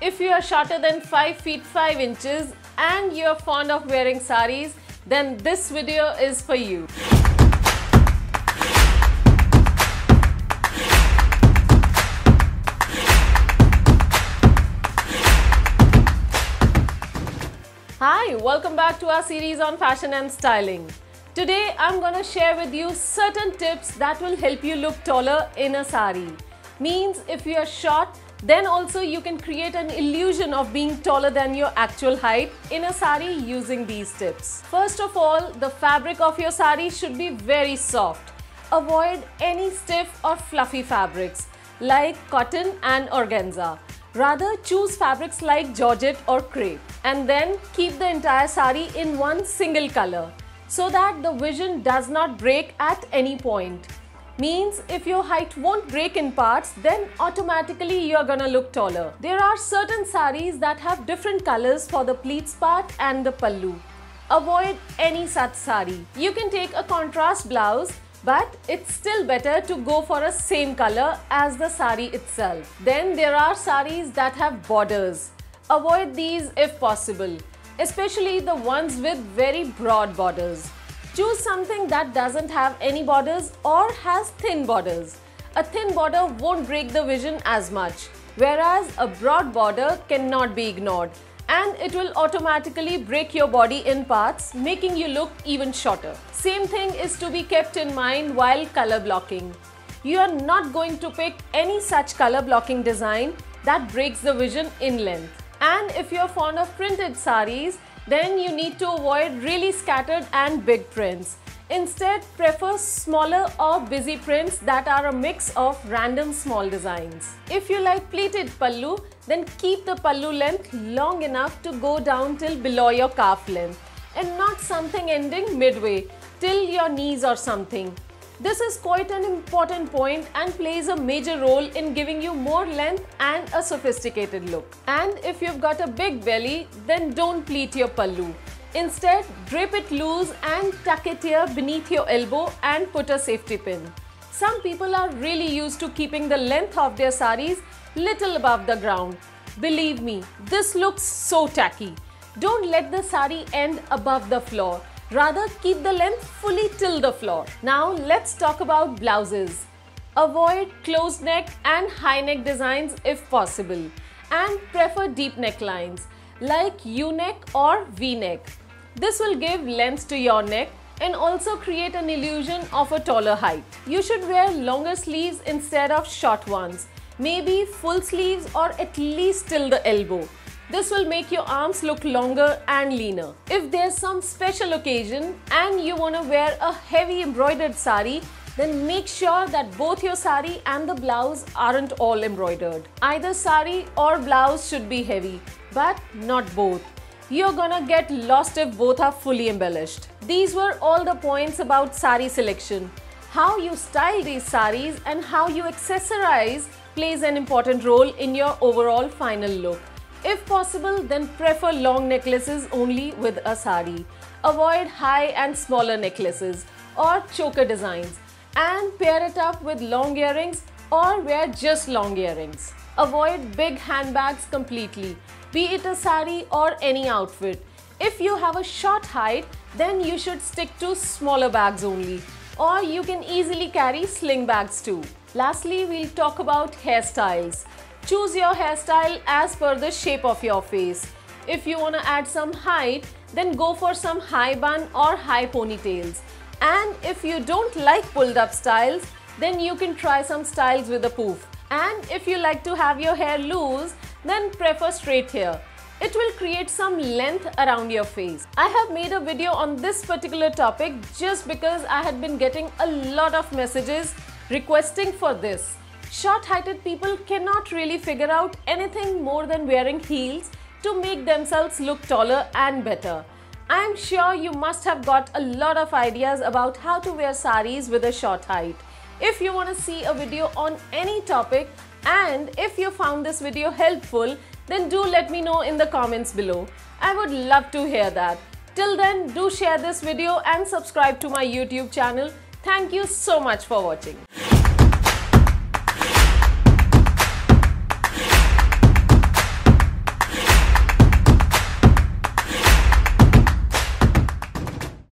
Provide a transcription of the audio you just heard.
If you are shorter than 5 feet 5 inches and you are fond of wearing saris, then this video is for you. Hi, welcome back to our series on fashion and styling. Today I'm gonna share with you certain tips that will help you look taller in a sari. Means if you are short, then also you can create an illusion of being taller than your actual height in a sari using these tips. First of all, the fabric of your sari should be very soft. Avoid any stiff or fluffy fabrics like cotton and organza. Rather choose fabrics like georgette or crepe and then keep the entire sari in one single color so that the vision does not break at any point. Means if your height won't break in parts then automatically you're gonna look taller. There are certain saris that have different colors for the pleats part and the pallu. Avoid any such sari. You can take a contrast blouse but it's still better to go for a same color as the sari itself. Then there are saris that have borders. Avoid these if possible, especially the ones with very broad borders. Choose something that doesn't have any borders or has thin borders. A thin border won't break the vision as much, whereas a broad border cannot be ignored and it will automatically break your body in parts, making you look even shorter. Same thing is to be kept in mind while color blocking. You are not going to pick any such color blocking design that breaks the vision in length. And if you're fond of printed saris, then you need to avoid really scattered and big prints. Instead, prefer smaller or busy prints that are a mix of random small designs. If you like pleated pallu, then keep the pallu length long enough to go down till below your calf length and not something ending midway till your knees or something. This is quite an important point and plays a major role in giving you more length and a sophisticated look. And if you've got a big belly, then don't pleat your pallu. Instead, drape it loose and tuck it here beneath your elbow and put a safety pin. Some people are really used to keeping the length of their saris little above the ground. Believe me, this looks so tacky. Don't let the sari end above the floor. Rather, keep the length fully till the floor. Now, let's talk about blouses. Avoid closed neck and high neck designs if possible and prefer deep necklines like U-neck or V-neck. This will give length to your neck and also create an illusion of a taller height. You should wear longer sleeves instead of short ones, maybe full sleeves or at least till the elbow. This will make your arms look longer and leaner. If there's some special occasion and you want to wear a heavy embroidered sari, then make sure that both your sari and the blouse aren't all embroidered. Either sari or blouse should be heavy but not both. You're gonna get lost if both are fully embellished. These were all the points about sari selection. How you style these saris and how you accessorize plays an important role in your overall final look. If possible, then prefer long necklaces only with a sari. Avoid high and smaller necklaces or choker designs and pair it up with long earrings or wear just long earrings. Avoid big handbags completely be it a sari or any outfit. If you have a short height, then you should stick to smaller bags only. Or you can easily carry sling bags too. Lastly, we'll talk about hairstyles. Choose your hairstyle as per the shape of your face. If you want to add some height, then go for some high bun or high ponytails. And if you don't like pulled up styles, then you can try some styles with a poof. And if you like to have your hair loose, then prefer straight hair. It will create some length around your face. I have made a video on this particular topic just because I had been getting a lot of messages requesting for this. Short-heighted people cannot really figure out anything more than wearing heels to make themselves look taller and better. I am sure you must have got a lot of ideas about how to wear saris with a short height. If you want to see a video on any topic and if you found this video helpful, then do let me know in the comments below. I would love to hear that. Till then, do share this video and subscribe to my YouTube channel. Thank you so much for watching.